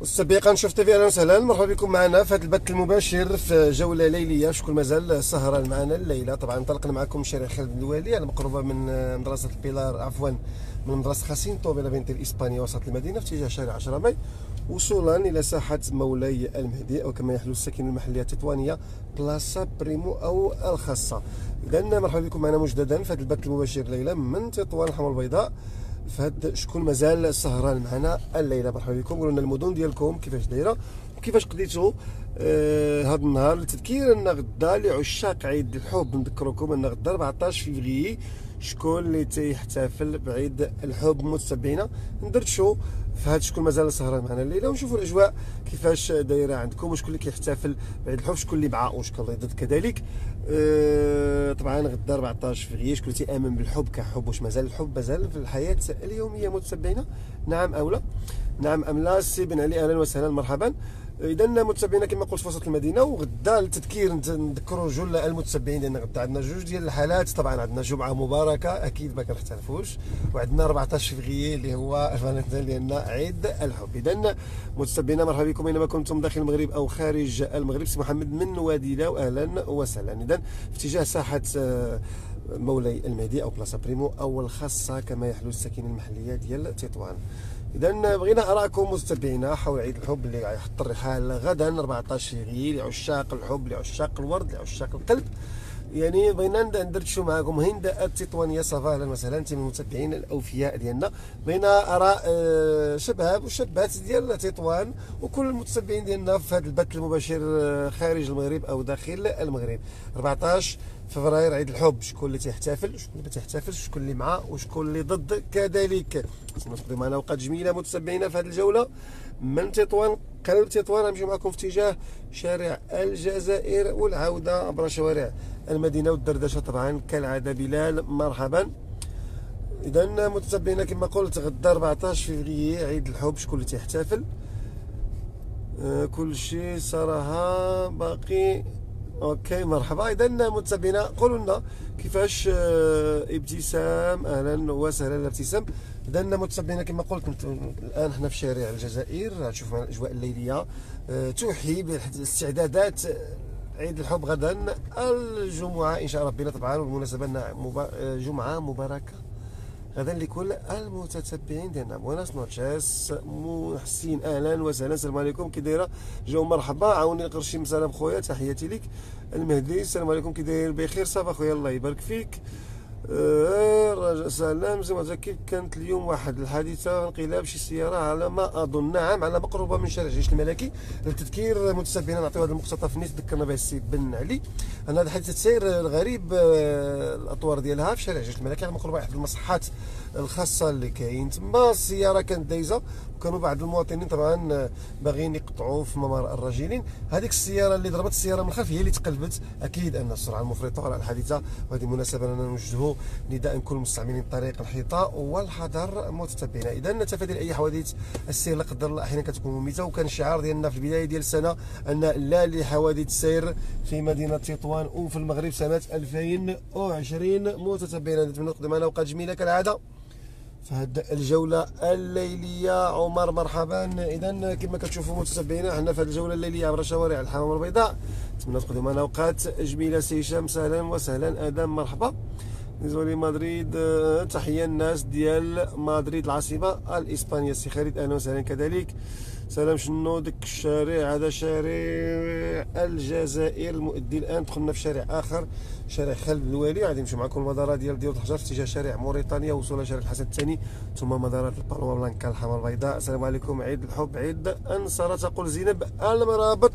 مستبقا. شوف تيفي أهلا وسهلا. مرحبا بكم معنا في هذا البث المباشر في جولة ليلية. شكون مازال سهران معنا الليلة. طبعا انطلقنا معكم شارع خالد الوالي على مقربه من مدرسة البيلار عفوا من مدرسة خاسينتو بينابينتي الاسبانية وسط المدينة في اتجاه شارع 10 ماي وصولا إلى ساحة مولاي المهدي أو كما يحلو الساكنه المحلية التطوانية بلاصة بريمو أو الخاصة. اذا مرحبا بكم معنا مجددا في هذا البث المباشر الليلة من تطوان الحمامة البيضاء. فهاد شكون مازال سهران معنا الليلة. مرحبا بكم. قولوا لنا المدن ديالكم كيفاش دايرة وكيفاش قضيتوا آه هذا النهار لتذكير أن غدا لعشاق عيد الحب نذكركم أن غدا 14 فيفري شكون اللي تيحتفل بعيد الحب متتبعينا ندردشوا فهاد شكون مازال سهران معنا الليلة ونشوفوا الأجواء كيفاش دايرة عندكم وشكون اللي كيحتفل بعيد الحب شكون اللي مع وشكون اللي ضد كذلك. أه طبعا غدا 14 فغي شكون اللي تيأمن بالحب كحب واش مازال الحب؟ مازال في الحياة اليومية متتبعينا نعم أو لا نعم أم لا سي بن علي أهلا وسهلا مرحبا. اذا متابعينا كما قلت في وسط المدينة وغدا للتذكير نذكروا جل المتتبعين لأن غدا عندنا جوج ديال الحالات. طبعا عندنا جمعة مباركة أكيد ما كنختلفوش وعندنا 14 فغي اللي هو ديالنا عيد الحب. اذا متتبعينا مرحبا بكم اينما كنتم داخل المغرب أو خارج المغرب. سي محمد من وادي لاو أهلا وسهلا. اذا في اتجاه ساحة آه، مولاي المهدي أو بلاصة بريمو أو الخاصه كما يحلو الساكنة المحلية ديال تطوان. اذا بغينا ارائكم متتبعينا حول عيد الحب اللي غيحط الرحال غدا 14 فيفري لعشاق الحب لعشاق الورد لعشاق القلب. يعني بغينا ندردشوا معكم هند التطوانيه ça va أهلا وسهلا انت من المتابعين الأوفياء ديالنا. بغينا آراء آه، شباب وشابات ديال تطوان وكل المتابعين ديالنا في هذا البث المباشر آه، خارج المغرب أو داخل المغرب. 14 فبراير عيد الحب. شكون اللي تيحتفل وشكون اللي ما تيحتفلش شكون اللي مع وشكون اللي ضد؟ كذلك. نقضي معنا أوقات جميلة متتبعينا في هذه الجولة. من تطوان قلب تطوان غنمشيو معكم في اتجاه شارع الجزائر والعودة عبر شوارع المدينة والدردشة طبعا كالعادة بلال. مرحبا. اذا متتبعينا كما قلت غدا 14 فيفري عيد الحب شكون اللي تيحتفل. آه كل شيء صراحة باقي. okay مرحبا. اذا متابعينا قولوا لنا كيفاش آه، ابتسام. أهلا وسهلا ابتسام اذا متابعينا كما قلت الآن حنا في شارع الجزائر. معنا الأجواء الليلية. آه، توحي بالاستعدادات عيد الحب غدا. الجمعة إن شاء ربنا طبعا والمناسبة آه، جمعة مباركة. غدا لكل المتتبعين. ديالنا buenas noches محسين أهلا وسهلا. السلام عليكم. كي دايرة؟ جو مرحبا. عاوني القرشي مسلم خويا تحياتي لك. المهدي السلام عليكم. كي داير؟ بخير ça va خويا. الله يبارك فيك. رجاء سلام. زي كيف كانت اليوم واحد الحادثة انقلاب شي سيارة على ما أظن. نعم على مقربة من شارع الجيش الملكي. للتذكير متتبعين نعطيو هذا المقتطف نيت ذكرنا به السي بن علي. أن هذا حادثة سير غريب آه، الأطوار ديالها في شارع الجيش الملكي على مقربة واحد المصحات الخاصة اللي كاين. تما السيارة كانت دايزة. وكانوا بعض المواطنين طبعا باغيين يقطعوا في ممر الرجلين هذيك السيارة اللي ضربت السيارة من الخلف هي اللي تقلبت. أكيد أن السرعة المفرطة على الحادثة وهذه مناسبة أننا نوجهوا نداء كل مستعملين الطريق الحيطة والحذر متتبعين. اذا تفادي اي حوادث السير لا قدر الله أحيانا كتكون مميتة وكان الشعار ديالنا في البداية ديال السنة أن لا لحوادث السير في مدينة تطوان وفي المغرب سنة 2020 متتبعين نتمنى تقدم معنا أوقات جميلة كالعادة. في هذه الجولة الليلية. عمر مرحبا. إذا كما كتشوفوا متتبعينا حنا في هذه الجولة الليلية عبر شوارع الحمامة البيضاء نتمنى تقضيوا معنا أوقات جميلة. سي هشام أهلا وسهلا. آدم مرحبا. désolé مدريد تحية الناس ديال مدريد العاصمة الإسبانية. سي خالد أهلا وسهلا كذلك. سلام شنو ديك الشارع؟ هذا شارع الجزائر المؤدي الآن دخلنا في شارع آخر شارع خالد الوالي. غادي نمشيو معكم المدارة ديال ديال الحجر اتجاه شارع موريتانيا وصولا شارع الحسن الثاني. ثم مدارات البالما بلانكا الحمر البيضاء. السلام عليكم عيد الحب عيد أنصار. تقول زينب المرابط.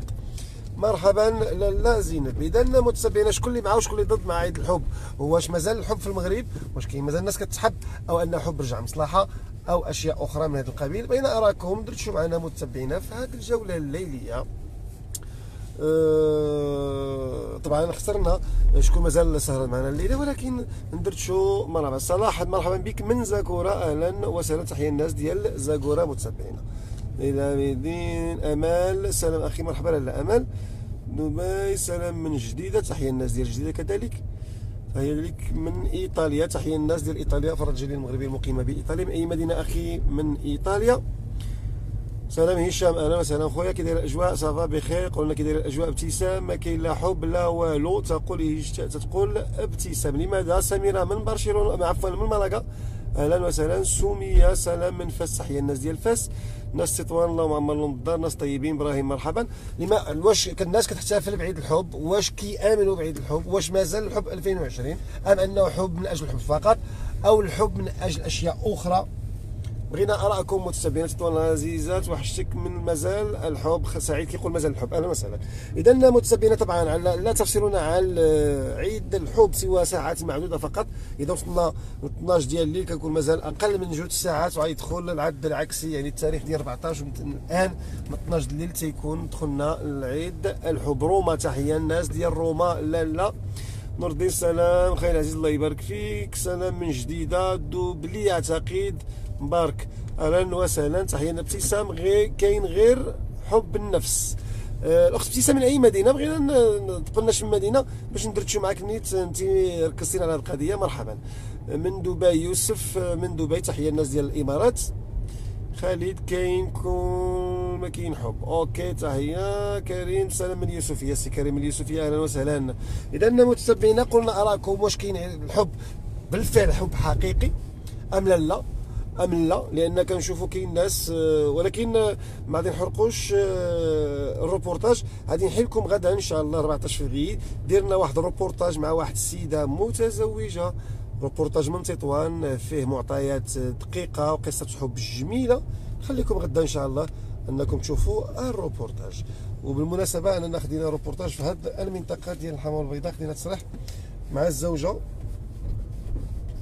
مرحبا. لاله زينب. إذا متتبعينا شكون اللي معاه؟ وشكون اللي ضد مع عيد الحب؟ واش مازال الحب في المغرب؟ واش كاين؟ مازال الناس كتحب أو أن الحب رجع مصلحة؟ أو أشياء أخرى من هذا القبيل. بين أراكم درتشوا معنا متتبعينا في هذه الجولة الليلية. أه طبعا اخترنا شكون مازال سهران معنا الليلة ولكن ندرتشو مرحبا. صلاح مرحبا بك من زاكورا أهلا وسهلا تحية الناس ديال زاكورا متتبعينا. إلى مدين أمال سلام أخي مرحبا لاله أمال. دبي سلام من جديدة تحية الناس ديال جديدة كذلك. هي لك من إيطاليا. تحية الناس ديال إيطاليا. فرج المغربي المقيمة بإيطاليا. من أي مدينة أخي من إيطاليا؟ سلام هشام. أهلا وسهلا خويا. كي داير الأجواء ça va بخير. قلنا كي داير الأجواء ابتسام. ما كاين لا حب لا والو. تقول تقول ابتسام. لماذا؟ سميرة من برشلونة عفوا من مالاغا أهلا وسهلا. سميه سلام من فاس. تحية الناس ديال فاس. ناس تطوان الله معمر لهم الدار ناس طيبين إبراهيم مرحبا. لما واش الناس كتحتفل بعيد الحب واش كيامنوا بعيد الحب واش مازال الحب 2020 أم أنه حب من أجل الحب فقط أو الحب من أجل أشياء أخرى؟ بغينا ارائكم متتبعين تطوان العزيزات وحشتك من مازال الحب. سعيد كيقول مازال الحب. أهلا وسهلا. اذا متتبعين طبعا على لا تفصلون عن عيد الحب سوى ساعات معدودة فقط. إذا وصلنا 12 ديال الليل كنكون مازال أقل من جوج ساعات وغيدخل العد العكسي يعني التاريخ ديال 14 الآن من 12 الليل تيكون دخلنا العيد الحب. روما تحية. الناس ديال روما. لا لا. نور الدين سلام خير عزيز الله يبارك فيك. سلام من جديدة. دوبلي أعتقد مبارك أهلا وسهلا. تحية ابتسام غير كاين غير حب النفس. آه، الأخت ابتسام من أي مدينة؟ بغينا تقولنا من مدينة باش ندردشوا معاك نيت أنت ركزتي على هذه القضية. مرحبا. من دبي يوسف. من دبي تحية الناس ديال الإمارات. خالد كاين كون ما كاين حب. OK تحية. كريم سلام من يوسفية. سي كريم من اليوسفيه أهلا وسهلا. اذا متتبعينا قلنا اراكم واش كاين الحب. بالفعل حب حقيقي أم لا؟ لا. أم لا؟ لأن كنشوفوا كاين ناس آه، ولكن ما غادي نحرقوش آه، الروبورتاج غادي نحيلكم غدا إن شاء الله 14 فبراير درنا واحد الروبورتاج مع واحد السيدة متزوجة. روبورتاج من تطوان فيه معطيات دقيقة وقصة حب جميلة. نخليكم غدا إن شاء الله أنكم تشوفوا الروبورتاج وبالمناسبة أننا خدينا روبورتاج في هذه المنطقة ديال الحمامة البيضاء. خدينا تصريح مع الزوجة.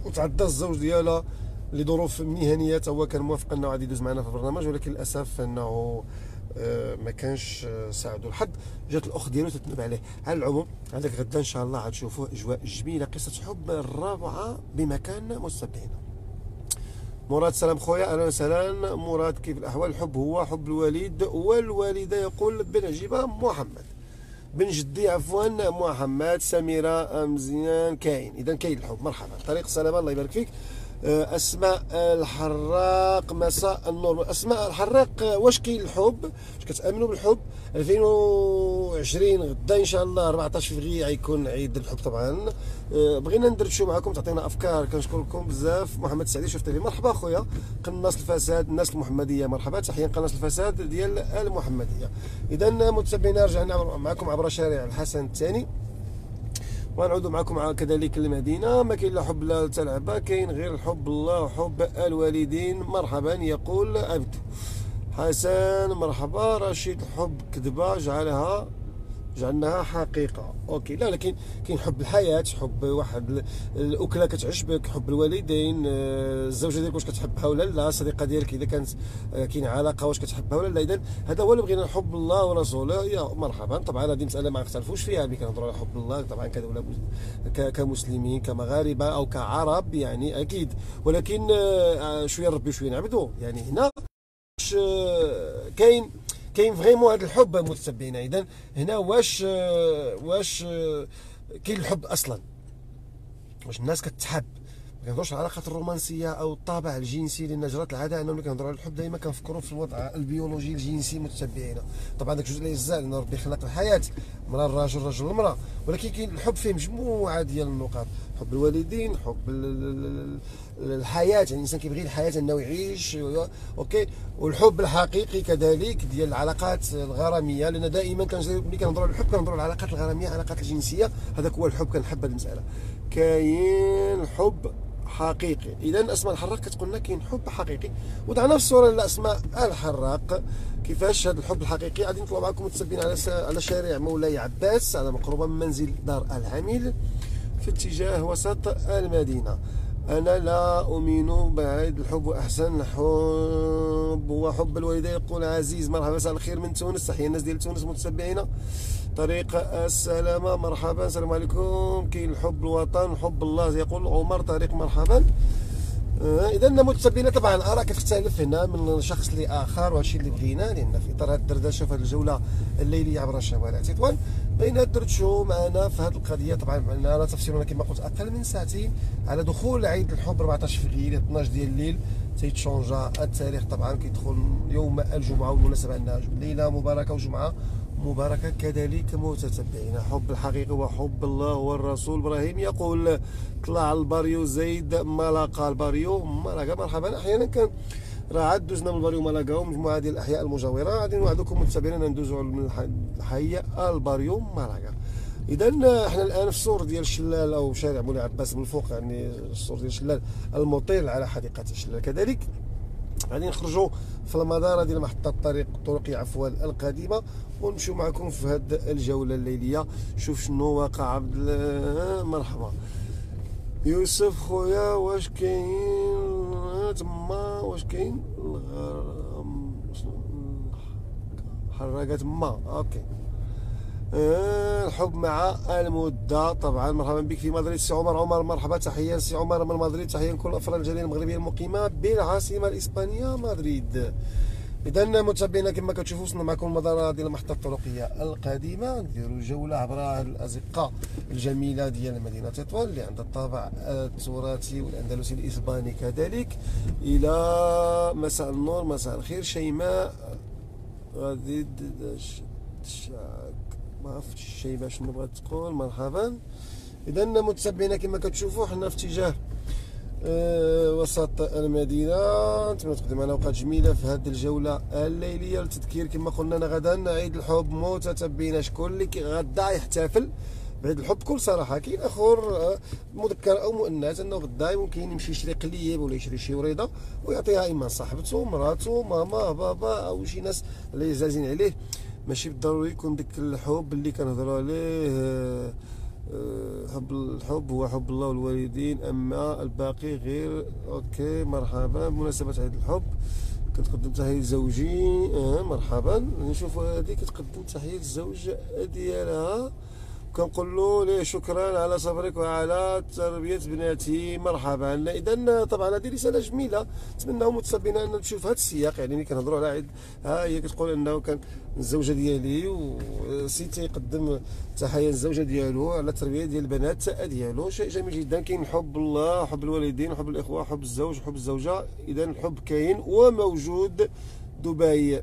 وتعدى الزوج ديالها. لظروف مهنية هو كان موافق إنه غادي يدوز معنا في البرنامج ولكن للأسف إنه آه، ما كانش آه، ساعدوا الحظ جات الأخت ديالو تتنب عليه. على العموم هذاك غدا إن شاء الله غتشوفوا أجواء جميلة قصة حب رابعه بمكان مستبعين مراد سلام خويا أهلا وسهلا. مراد كيف الأحوال؟ الحب هو حب الوالد والوالدة يقول بن عجيبة محمد. بن جدي عفوا محمد سميرة مزيان كاين. اذا كاين الحب. مرحبا. طريق السلامة الله يبارك فيك. أسماء الحراق مساء النور. أسماء الحراق آه، واش كاين الحب؟ واش كتأمنوا بالحب؟ 2020 غدا إن شاء الله 14 فبراير غيكون عيد الحب طبعا. آه، بغينا ندردشوا معكم تعطينا أفكار. كنشكركم بزاف. محمد السعدي شفت لي. مرحبا خويا. قناص الفساد الناس المحمدية. مرحبا. تحية قناص الفساد ديال المحمدية. اذا متابعينا رجعنا معكم عبر شارع الحسن الثاني. ونعود معكم كذلك المدينة. ما كاين لا حب لا تلعبة كاين غير حب الله وحب الوالدين. مرحبا يقول عبد حسن مرحبا. رشيد حب كذبة جعلها جعلناها حقيقة. أوكي لا لكن كاين حب الحياة حب واحد الأكلة كتعجبك حب الوالدين آه، الزوجة ديالك واش كتحبها ولا لا الصديقة ديالك إذا كانت آه، كاين علاقة واش كتحبها ولا لا. اذا هذا هو اللي بغينا حب الله ورسوله. يا مرحبا. طبعا هذه مسألة ما نختلفوش فيها ملي كنهضروا على حب الله. طبعا كدوله كمسلمين كمغاربة أو كعرب يعني أكيد. ولكن آه، شوية نربي وشوية نعبدوا يعني هنا كاين كاين فريمون هذا الحب متتبعين إذا هنا واش واش كاين الحب أصلا؟ واش الناس كتحب؟ ما كنهضروش على العلاقات الرومانسية أو الطابع الجنسي لأن جرات العادة انه ملي كنهضروا على الحب دائما كنفكروا في الوضع البيولوجي الجنسي متتبعينا طبعا داك الجزء اللي يزال لأن ربي خلق الحياة مرا الرجل رجل المرأة. ولكن كاين الحب فيه مجموعة ديال النقاط. حب الوالدين حب الحياة. يعني الإنسان كيبغي الحياة إنه يعيش OK؟ والحب الحقيقي كذلك ديال العلاقات الغرامية. لأن دائما ملي كنهضروا على الحب كنهضروا على العلاقات الغرامية العلاقات الجنسية. هذاك هو الحب كنحب هذه المساله كاين حب حقيقي. اذا أسماء الحراق كتقول لنا كاين حب حقيقي. وضعنا في الصورة لأسماء الحراق. كيفاش هذا الحب الحقيقي؟ غادي نطلع معكم متسبين على على شارع مولاي عباس على مقربة من منزل دار العميل في اتجاه وسط المدينة. أنا لا أؤمن بعيد الحب أحسن حب الوالدين. يقول عزيز مرحبا مساء الخير من تونس. تحية الناس ديال تونس متتبعينا طريق السلامة. مرحبا السلام عليكم. كاين الحب الوطن حب الله. يقول عمر طريق مرحبا. آه، إذا متتبعين طبعا. الآراء كتختلف هنا من شخص لآخر وهذا الشيء اللي بغينا لأن في إطار هذه الدردشه في هذه الجولة الليلية عبر شوارع تطوان بغينا ندردشوا معنا في هذه القضية. طبعا معنا تفسيرنا كما قلت أقل من ساعتين على دخول عيد الحب 14 فبراير 12 ديال الليل. تيتشونجا التاريخ طبعا كيدخل يوم الجمعة والمناسبة انها ليلة مباركة وجمعة مباركه كذلك متتبعين حب الحقيقة وحب الله والرسول إبراهيم. يقول طلع الباريو زيد ملاقا الباريو ملاقا مرحبا. أحيانا كان راه عاد دوزنا من الباريو ملاقا ومجموعه ديال الأحياء المجاورة. غادي نوعدكم متابعين ندوزوا من الحي الباريو ملاقا اذا إحنا الآن في السور ديال الشلال أو شارع مولاي عباس من الفوق يعني السور ديال الشلال المطل على حديقة الشلال. كذلك غادي نخرجوا في المدار ديال محطة الطريق الطرقي عفوا القديمة. ونمشيو معكم في هذه الجولة الليلية. شوف شنو واقع. عبد مرحبا. يوسف خويا واش كاين؟ تما واش كاين؟ حراقة تما. OK. آه، الحب مع المدة. طبعا مرحبا بك في مدريد سي عمر. عمر مرحبا. تحية سي عمر من مدريد. تحية لكل أفراد الجاليه المغربيه المقيمة بالعاصمة الإسبانية مدريد. اذا متابعينا كما كتشوفوا وصلنا معكم المدارة ديال المحطة الطرقية القديمة نديروا جولة عبر الأزقة الجميلة ديال مدينة تطوان اللي عندها الطابع التراثي والأندلسي الإسباني كذلك إلى مساء النور مساء الخير شيماء غادي ما عرفتش الشيبه شنو بغات تقول مرحبا. اذا متابعينا كما كتشوفوا حنا في اتجاه وسط المدينة. نتمنى تقدم معنا أوقات جميلة في هذه الجولة الليلية للتذكير. كما قلنا غدا عيد الحب متتبعين. شكون اللي غدا يحتفل بعيد الحب؟ بكل صراحة كاين آخر آه، مذكر أو مؤنث أنه غدا ممكن يمشي يشري قليب ولا يشري شي وريضة ويعطيها إما صاحبته مراته ماما بابا أو شي ناس اللي عزازين عليه. ماشي بالضروري يكون ديك الحب اللي كنهضروا عليه آه، حب الحب هو حب الله والوالدين. أما الباقي غير أوكي مرحبا. بمناسبة عيد الحب كنتقدم تحية لزوجي. آه مرحبا. نشوف هذه كتقدم تحية للزوج ديالها. كنقول له ليه شكرا على صبرك وعلى تربية بناتي. مرحبا. اذا طبعا هذه رسالة جميلة. نتمنى متسبين أن تشوف هذا السياق. يعني ملي كنهضروا على عيد ها هي كتقول إنه كان الزوجة ديالي وسي تيقدم تحية للزوجة ديالو على التربيه ديال البنات ديالو. شيء جميل جدا. كاين حب الله حب الوالدين حب الإخوة حب الزوج حب الزوجة. اذا الحب كاين وموجود. دبي.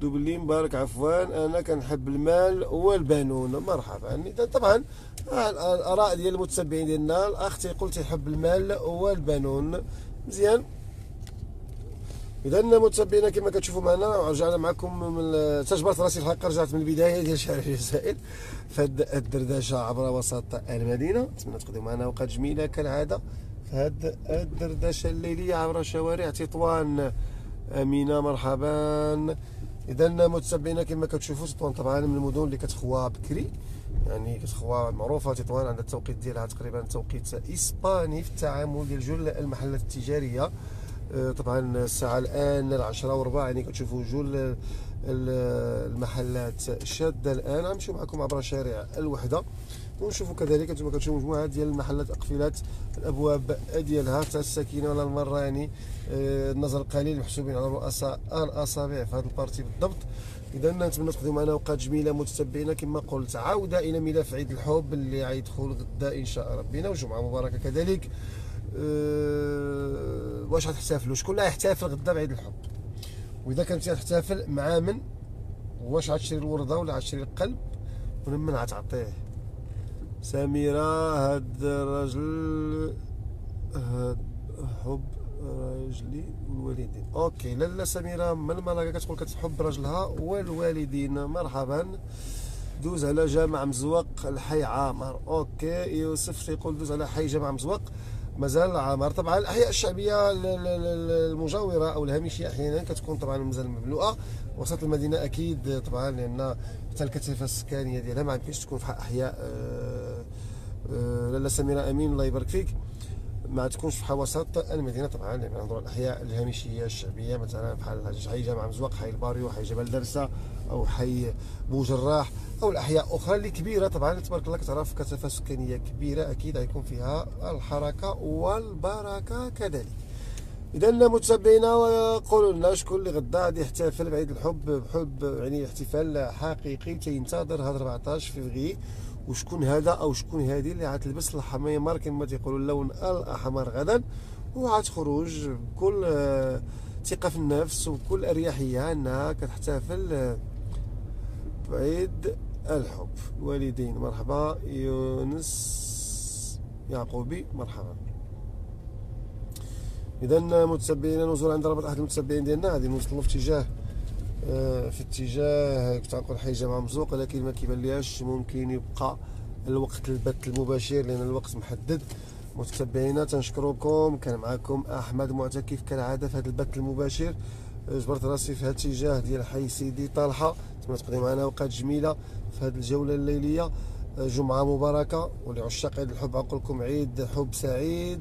دوبلي مبارك عفوا. أنا كنحب المال والبنون. مرحبا. طبعا الآراء ديال المتتبعين ديالنا. الاخ تيقول تيحب المال والبنون. مزيان. اذا متتبعينا كما كتشوفوا معنا رجعنا معكم من تجبرت راسي الحلقة رجعت من البداية ديال شارع الجزائر. فهاد الدردشة عبر وسط المدينة. نتمنى تقضيو معنا اوقات جميله كالعادة. فهاد الدردشة الليلية عبر شوارع تطوان. أمينة مرحبا. إذا متتبعينا كما كتشوفوا تطوان طبعا من المدن اللي كتخوى بكري. يعني كتخوى معروفة تطوان عندها التوقيت ديالها تقريبا توقيت إسباني في التعامل ديال جل المحلات التجارية. آه، طبعا الساعة الآن العشرة وربع يعني كتشوفوا جل المحلات شادة الآن. غنمشيو معكم عبر شارع الوحدة. ونشوفوا كذلك أنتم كتشوفوا مجموعة ديال المحلات اقفلات الأبواب ديالها حتى الساكنه ولا المرة يعني آه، النظر القليل محسوبين على رؤساء الاصابع في هذا البارتي بالضبط. إذا نتمنى تقضيو معنا أوقات جميلة متتبعين كما قلت عودة إلى ملف عيد الحب اللي غيدخل غدا إن شاء ربنا وجمعة مباركة كذلك. أه واش غتحتفلوا؟ شكون اللي غيحتفل غدا بعيد الحب؟ وإذا كنت غتحتفل مع من؟ واش غتشري الوردة ولا غتشري القلب؟ ومن غتعطيه. سميرة هاد الرجل هاد حب راجلي والوالدين OK لاله سميره من الملاقه كتقول كتحب راجلها والوالدين مرحبا. دوز على جامع مزوق الحي عامر. OK يوسف تيقول دوز على حي جامع مزوق. مازال عامر. طبعا الأحياء الشعبية المجاورة أو الهامشية أحيانا كتكون طبعا مازال مملوءة. وسط المدينة أكيد طبعا لأن حتى الكثافة السكانية ديالها ما يمكنش تكون في أحياء آه، لاله سميره أمين الله يبارك فيك ما تكونش في وسط المدينة طبعا يعني نهضروا الأحياء الهامشية الشعبية مثلا بحال حي جامع مزوق حي الباريو حي جبل درسة أو حي بوجراح أو الأحياء أخرى اللي كبيرة طبعا. تبارك الله كتعرف كثافة سكانية كبيرة أكيد غيكون فيها الحركة والبركة كذلك. اذا متابعينا ويقولوا لنا شكون اللي غدا غادي يحتفل بعيد الحب بحب يعني احتفال حقيقي تينتظر هذا 14 فيفري وشكون هذا أو شكون هذه اللي غتلبس الحميمر كما تيقولوا اللون الأحمر غدا وغتخرج بكل آه، ثقة في النفس وبكل أريحية إنها كتحتفل آه، بعيد الحب. الوالدين مرحبا. يونس يعقوبي مرحبا. اذا متتبعين نزول عند رابط أحد المتتبعين ديالنا. غادي نوصلوا في اتجاه في اتجاه كنت غنقول حي جامع مرزوق ولكن ما كيبان لياش ممكن يبقى الوقت البث المباشر لأن الوقت محدد. متتبعينا تنشكركم. كان معكم أحمد معتكف كالعاده في هذا البث المباشر. جبرت راسي في هذا الاتجاه ديال حي سيدي طلحة. نتمنى تقضي معنا أوقات جميلة في هذه الجولة الليلية. جمعة مباركة ولعشاق عيد الحب. نقول لكم عيد حب سعيد.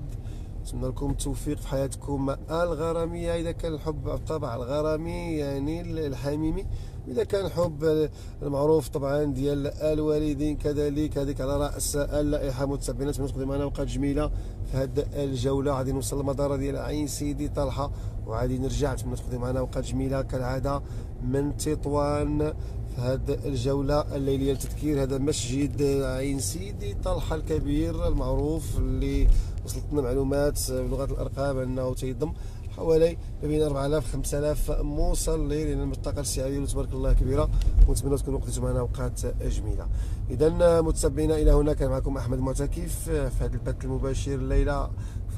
نتمنى لكم التوفيق في حياتكم الغرامية. إذا كان الحب بالطبع الغرامي يعني الحميمي. إذا كان الحب المعروف طبعا ديال الوالدين كذلك هذيك على رأس اللائحة. نتمنى تقضي معنا اوقات جميلة في هذه الجولة. غادي نوصل للمدار ديال عين سيدي طلحة وغادي نرجع نتمنى تقضي معنا اوقات جميلة كالعادة من تطوان. في هذه الجولة الليلية للتذكير هذا مسجد عين سيدي طلحة الكبير المعروف اللي وصلتنا معلومات بلغة الأرقام أنه تيضم حوالي ما بين 4000 5000 مصلي لأن المنطقة ديالو تبارك الله كبيره ونتمنى تكونوا قضيتوا معنا أوقات جميلة. اذا متتبعينا إلى هنا كان معكم أحمد معتكف في هذا البث المباشر الليلة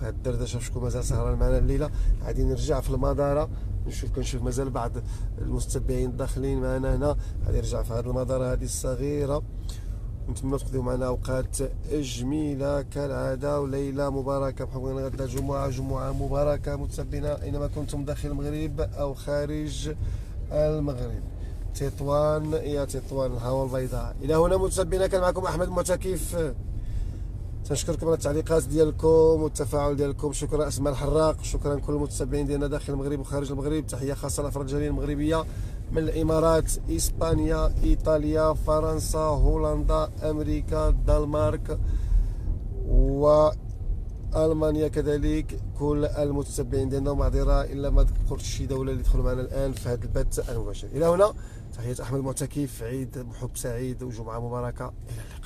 في هذه الدردشه شكون مازال سهران معنا الليلة. غادي نرجع في المدارة. نشوف كنشوف مازال بعض المتتبعين داخلين معنا هنا. غادي نرجع في هذه المدارة هذه الصغيرة. نتمنى تقضيو معنا أوقات جميلة كالعادة وليلة مباركة. بحكم غدا جمعة جمعة مباركة. متسبنا أينما كنتم داخل المغرب أو خارج المغرب. تطوان يا تطوان الهواء البيضاء. إلى هنا متسبنا كان معكم أحمد معتكف تنشكركم على التعليقات ديالكم والتفاعل ديالكم. شكرا أسماء الحراق شكرا كل المتتبعين ديالنا داخل المغرب وخارج المغرب. تحية خاصة لأفراد الجالية المغربية من الإمارات إسبانيا إيطاليا فرنسا هولندا أمريكا الدنمارك و المانيا كذلك كل المتتبعين ديالنا معذره إلا ما ذكرت شي دولة اللي دخلوا معنا الآن في هذا البث المباشر. إلى هنا تحية أحمد معتكف عيد محب سعيد وجمعة مباركة. إلى اللقاء.